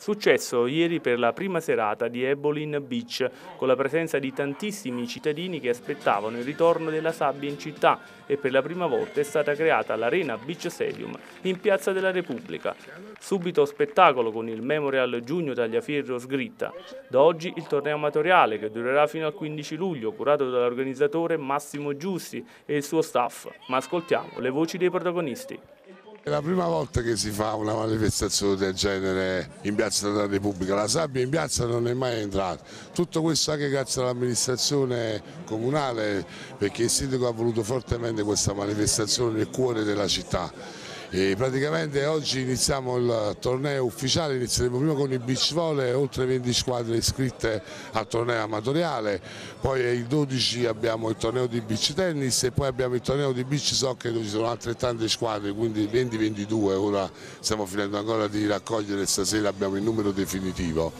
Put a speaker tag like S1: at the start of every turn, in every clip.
S1: Successo ieri per la prima serata di Ebolin Beach, con la presenza di tantissimi cittadini che aspettavano il ritorno della sabbia in città e per la prima volta è stata creata l'Arena Beach Stadium in Piazza della Repubblica. Subito spettacolo con il Memorial Giugno Tagliaferro Sgritta. Da oggi il torneo amatoriale che durerà fino al 15 luglio, curato dall'organizzatore Massimo Giussi e il suo staff. Ma ascoltiamo le voci dei protagonisti.
S2: È la prima volta che si fa una manifestazione del genere in Piazza della Repubblica, la sabbia in piazza non è mai entrata, tutto questo anche grazie all'amministrazione comunale perché il sindaco ha voluto fortemente questa manifestazione nel cuore della città e praticamente oggi iniziamo il torneo ufficiale, inizieremo prima con il beach volley, oltre 20 squadre iscritte al torneo amatoriale, poi il 12 abbiamo il torneo di beach tennis e poi abbiamo il torneo di beach soccer dove ci sono altrettante squadre, quindi 20-22, ora stiamo finendo ancora di raccogliere, stasera abbiamo il numero definitivo.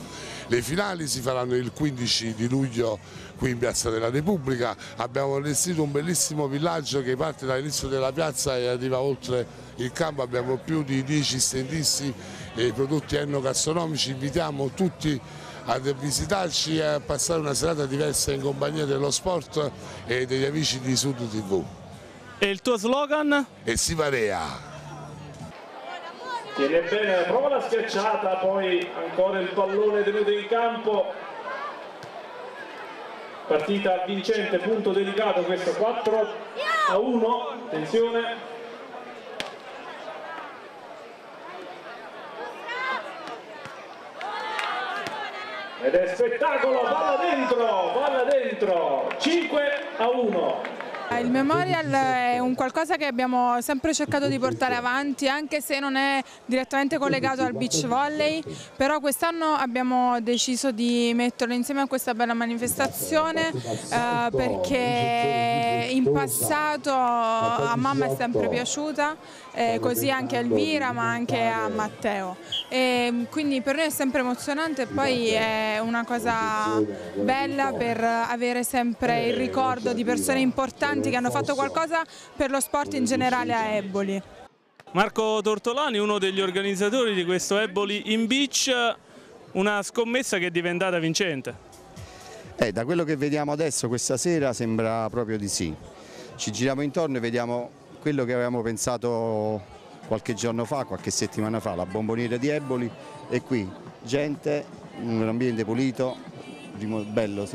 S2: Le finali si faranno il 15 di luglio qui in Piazza della Repubblica, abbiamo allestito un bellissimo villaggio che parte dall'inizio della piazza e arriva oltre il campo, abbiamo più di 10 stendisti e prodotti enogastronomici, invitiamo tutti a visitarci e a passare una serata diversa in compagnia dello sport e degli amici di Sud TV.
S1: E il tuo slogan?
S2: E si parea!
S3: Tiene bene, prova la schiacciata, poi ancora il pallone tenuto in campo. Partita vincente, punto delicato questo 4 a 1, attenzione. Ed è spettacolo, palla dentro, palla dentro, 5 a 1.
S4: Il Memorial è un qualcosa che abbiamo sempre cercato di portare avanti anche se non è direttamente collegato al beach volley, però quest'anno abbiamo deciso di metterlo insieme a questa bella manifestazione eh, perché in passato a mamma è sempre piaciuta, eh, così anche a Elvira ma anche a Matteo. E quindi per noi è sempre emozionante e poi è una cosa bella per avere sempre il ricordo di persone importanti che hanno fatto qualcosa per lo sport in generale a Eboli.
S1: Marco Tortolani, uno degli organizzatori di questo Eboli in Beach, una scommessa che è diventata vincente.
S5: Eh, da quello che vediamo adesso questa sera sembra proprio di sì. Ci giriamo intorno e vediamo quello che avevamo pensato qualche giorno fa, qualche settimana fa, la bomboniera di Eboli e qui gente, un ambiente pulito, bello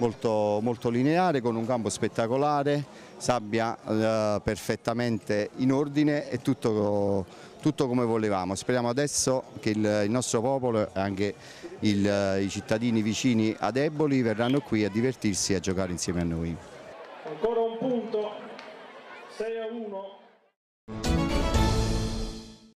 S5: molto, molto lineare con un campo spettacolare, sabbia eh, perfettamente in ordine e tutto, tutto, come volevamo. Speriamo adesso che il, il nostro popolo e anche il, i cittadini vicini ad Eboli verranno qui a divertirsi e a giocare insieme a noi.
S3: Ancora un punto, 6 a 1.